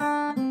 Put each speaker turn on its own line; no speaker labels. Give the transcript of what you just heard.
Música